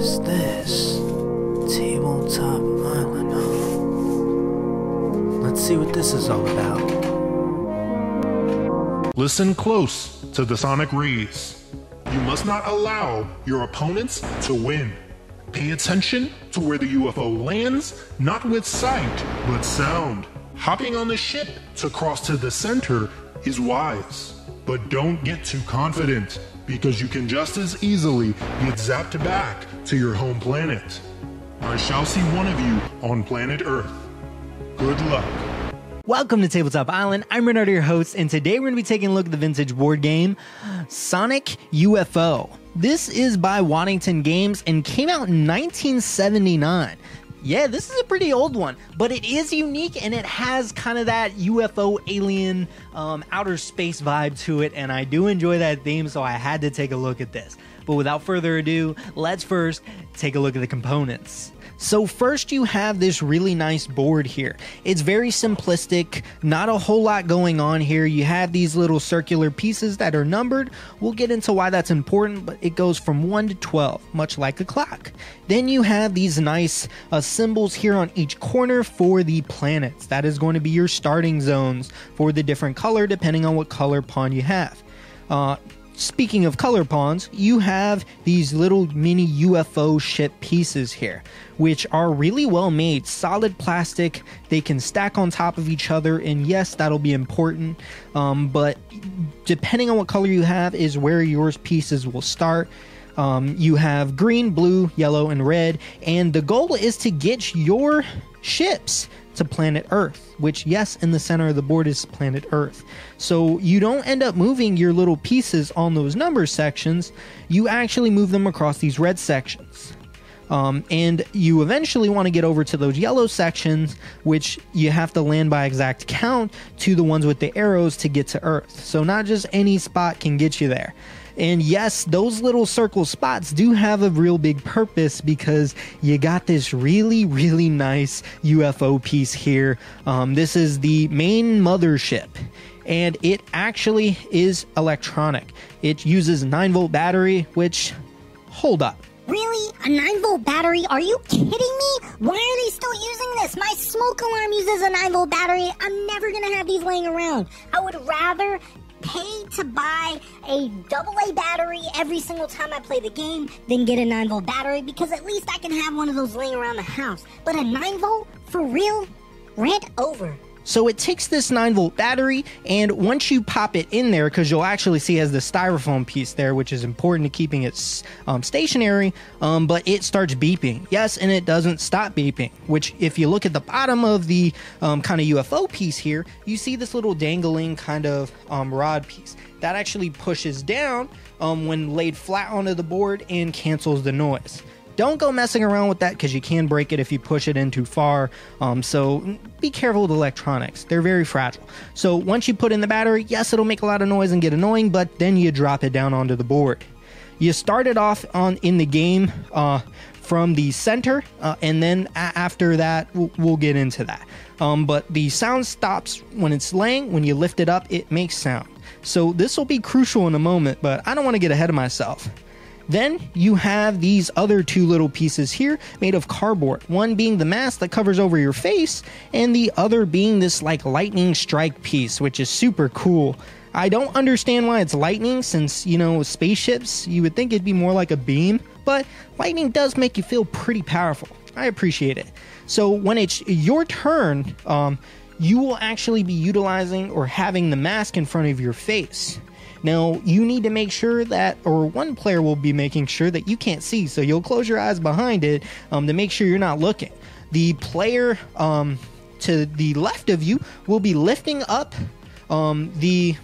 is this? Tabletop Island, huh? Let's see what this is all about. Listen close to the sonic rays. You must not allow your opponents to win. Pay attention to where the UFO lands, not with sight, but sound. Hopping on the ship to cross to the center is wise. But don't get too confident, because you can just as easily get zapped back to your home planet. I shall see one of you on planet Earth. Good luck. Welcome to Tabletop Island. I'm Renardo, your host, and today we're going to be taking a look at the vintage board game Sonic UFO. This is by Waddington Games and came out in 1979. Yeah, this is a pretty old one, but it is unique and it has kind of that UFO alien um, outer space vibe to it, and I do enjoy that theme, so I had to take a look at this. But without further ado, let's first take a look at the components. So first you have this really nice board here. It's very simplistic, not a whole lot going on here. You have these little circular pieces that are numbered. We'll get into why that's important, but it goes from 1 to 12, much like a clock. Then you have these nice uh, symbols here on each corner for the planets. That is going to be your starting zones for the different color depending on what color pawn you have. Uh, Speaking of color pawns, you have these little mini UFO ship pieces here, which are really well made, solid plastic. They can stack on top of each other, and yes, that'll be important. Um, but depending on what color you have, is where yours pieces will start. Um, you have green, blue, yellow, and red, and the goal is to get your ships to planet Earth, which, yes, in the center of the board is planet Earth. So you don't end up moving your little pieces on those number sections, you actually move them across these red sections. Um, and you eventually want to get over to those yellow sections, which you have to land by exact count to the ones with the arrows to get to Earth. So, not just any spot can get you there. And yes, those little circle spots do have a real big purpose because you got this really, really nice UFO piece here. Um, this is the main mothership, and it actually is electronic. It uses 9 volt battery, which, hold up. Really? A 9 volt battery? Are you kidding me? Why are they still using this? My smoke alarm uses a 9 volt battery. I'm never gonna have these laying around. I would rather pay to buy a double A battery every single time I play the game than get a 9 volt battery because at least I can have one of those laying around the house. But a 9 volt? For real? Rant over. So it takes this 9 volt battery, and once you pop it in there, because you'll actually see has the styrofoam piece there, which is important to keeping it um, stationary, um, but it starts beeping. Yes, and it doesn't stop beeping, which if you look at the bottom of the um, kind of UFO piece here, you see this little dangling kind of um, rod piece. That actually pushes down um, when laid flat onto the board and cancels the noise. Don't go messing around with that because you can break it if you push it in too far. Um, so be careful with electronics; they're very fragile. So once you put in the battery, yes, it'll make a lot of noise and get annoying, but then you drop it down onto the board. You start it off on in the game uh, from the center, uh, and then a- after that, we'll, we'll, get into that. Um, but the sound stops when it's laying. When you lift it up, it makes sound. So this will be crucial in a moment, but I don't want to get ahead of myself. Then you have these other two little pieces here made of cardboard. One being the mask that covers over your face, and the other being this like lightning strike piece, which is super cool. I don't understand why it's lightning since, you know, spaceships, you would think it'd be more like a beam, but lightning does make you feel pretty powerful. I appreciate it. So when it's your turn, um, you will actually be utilizing or having the mask in front of your face. Now, you need to make sure that, or one player will be making sure that you can't see, so you'll close your eyes behind it um, to make sure you're not looking. The player um, to the left of you will be lifting up um, the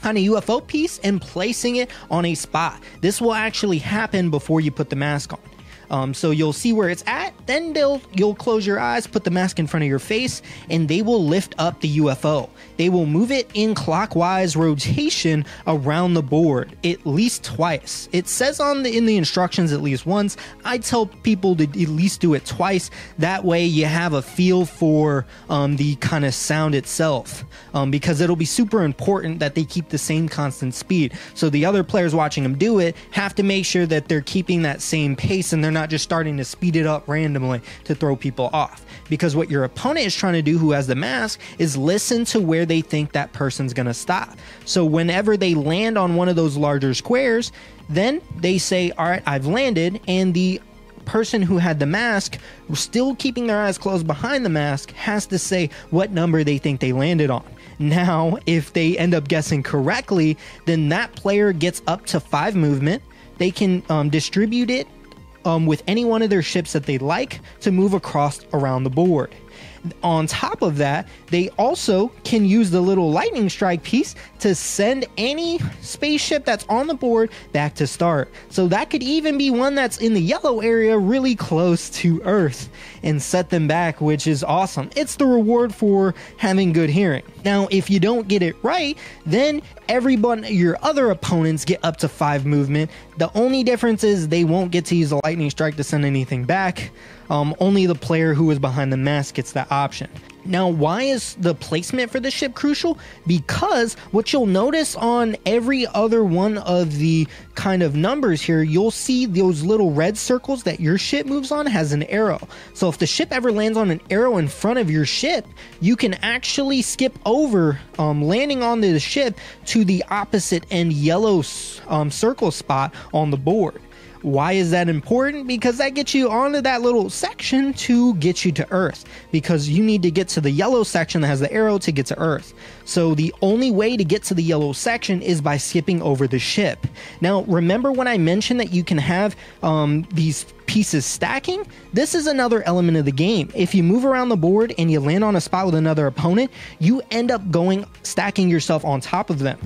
kind of UFO piece and placing it on a spot. This will actually happen before you put the mask on. Um, so you'll see where it's at. Then they'll you'll close your eyes, put the mask in front of your face, and they will lift up the UFO. They will move it in clockwise rotation around the board at least twice. It says on the in the instructions at least once. I tell people to at least do it twice. That way you have a feel for um, the kind of sound itself, um, because it'll be super important that they keep the same constant speed. So the other players watching them do it have to make sure that they're keeping that same pace and they're not just starting to speed it up randomly to throw people off. Because what your opponent is trying to do, who has the mask, is listen to where they think that person's going to stop. So whenever they land on one of those larger squares, then they say, All right, I've landed, and the person who had the mask, still keeping their eyes closed behind the mask, has to say what number they think they landed on. Now, if they end up guessing correctly, then that player gets up to five movement. They can um, distribute it um, with any one of their ships that they like to move across around the board. On top of that, they also can use the little lightning strike piece to send any spaceship that's on the board back to start. So that could even be one that's in the yellow area really close to Earth and set them back, which is awesome. It's the reward for having good hearing. Now, if you don't get it right, then everyone, your other opponents get up to five movement. The only difference is they won't get to use a lightning strike to send anything back. Um, only the player who is behind the mask gets that option. Now, why is the placement for the ship crucial? Because what you'll notice on every other one of the kind of numbers here, you'll see those little red circles that your ship moves on has an arrow. So if the ship ever lands on an arrow in front of your ship, you can actually skip over um, landing on the ship to the opposite end yellow um, circle spot on the board. Why is that important? Because that gets you onto that little section to get you to Earth. Because you need to get to the yellow section that has the arrow to get to Earth. So the only way to get to the yellow section is by skipping over the ship. Now, remember when I mentioned that you can have um, these pieces stacking, this is another element of the game. If you move around the board and you land on a spot with another opponent, you end up going stacking yourself on top of them.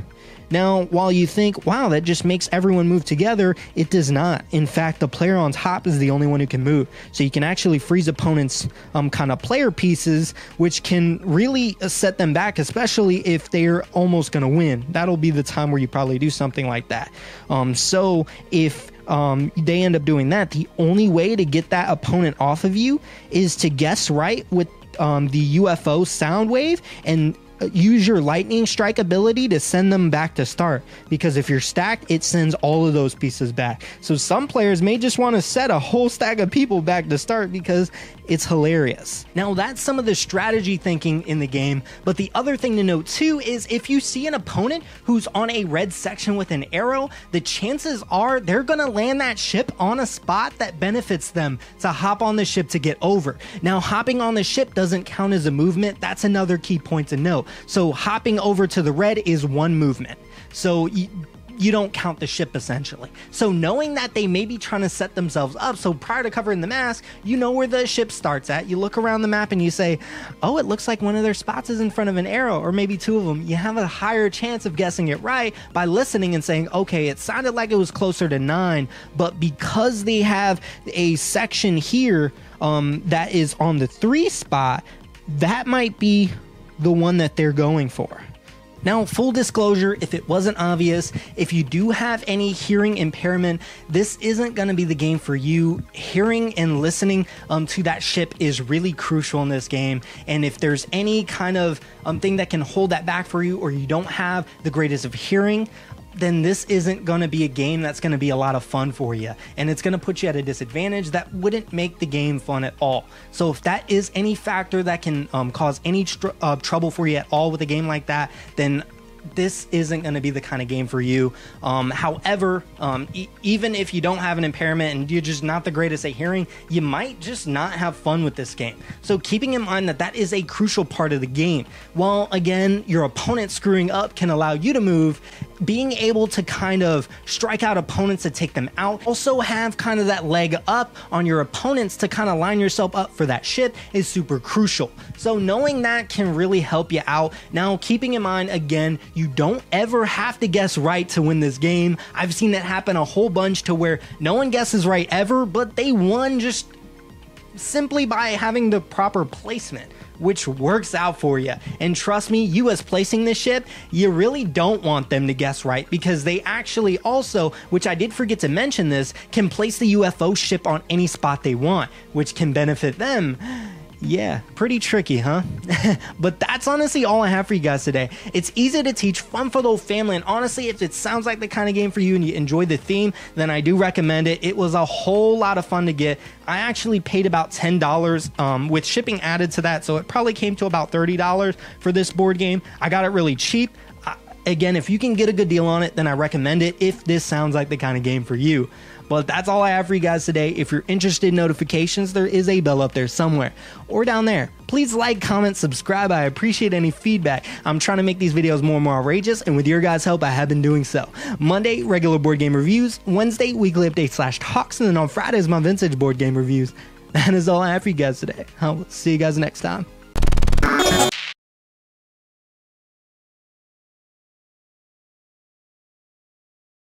Now, while you think, wow, that just makes everyone move together, it does not. In fact, the player on top is the only one who can move. So you can actually freeze opponents' um, kind of player pieces, which can really uh, set them back, especially if they're almost going to win. That'll be the time where you probably do something like that. Um, so if um, they end up doing that, the only way to get that opponent off of you is to guess right with um, the UFO sound wave and use your lightning strike ability to send them back to start because if you're stacked it sends all of those pieces back. So some players may just want to set a whole stack of people back to start because it's hilarious. Now that's some of the strategy thinking in the game but the other thing to note too is if you see an opponent who's on a red section with an arrow the chances are they're gonna land that ship on a spot that benefits them to hop on the ship to get over. Now hopping on the ship doesn't count as a movement. That's another key point to note. So hopping over to the red is one movement. So you, don't count the ship essentially. So knowing that they may be trying to set themselves up, so prior to covering the mask, you know where the ship starts at. You look around the map and you say, "Oh, it looks like one of their spots is in front of an arrow, or maybe two of them." You have a higher chance of guessing it right by listening and saying, "Okay, it sounded like it was closer to nine, but because they have a section here um, that is on the three spot, that might be the one that they're going for. Now, full disclosure, if it wasn't obvious, if you do have any hearing impairment, this isn't going to be the game for you. Hearing and listening um, to that ship is really crucial in this game. And if there's any kind of um, thing that can hold that back for you, or you don't have the greatest of hearing, then this isn't going to be a game that's going to be a lot of fun for you. And it's going to put you at a disadvantage that wouldn't make the game fun at all. So, if that is any factor that can um, cause any tr- uh, trouble for you at all with a game like that, then this isn't going to be the kind of game for you. Um, however, um, e- even if you don't have an impairment and you're just not the greatest at hearing, you might just not have fun with this game. So, keeping in mind that that is a crucial part of the game. While again, your opponent screwing up can allow you to move, being able to kind of strike out opponents to take them out, also have kind of that leg up on your opponents to kind of line yourself up for that ship is super crucial. So knowing that can really help you out. Now, keeping in mind again, you don't ever have to guess right to win this game. I've seen that happen a whole bunch to where no one guesses right ever, but they won just simply by having the proper placement which works out for you. And trust me, you as placing this ship, you really don't want them to guess right because they actually also, which I did forget to mention this, can place the UFO ship on any spot they want, which can benefit them yeah, pretty tricky, huh? but that's honestly all I have for you guys today. It's easy to teach, fun for the whole family, and honestly, if it sounds like the kind of game for you and you enjoy the theme, then I do recommend it. It was a whole lot of fun to get. I actually paid about $10 um, with shipping added to that, so it probably came to about $30 for this board game. I got it really cheap. again, if you can get a good deal on it, then I recommend it if this sounds like the kind of game for you. But that's all I have for you guys today. If you're interested in notifications, there is a bell up there somewhere or down there. Please like, comment, subscribe. I appreciate any feedback. I'm trying to make these videos more and more outrageous, and with your guys' help, I have been doing so. Monday, regular board game reviews. Wednesday, weekly update slash talks. And then on Fridays, my vintage board game reviews. That is all I have for you guys today. I'll see you guys next time.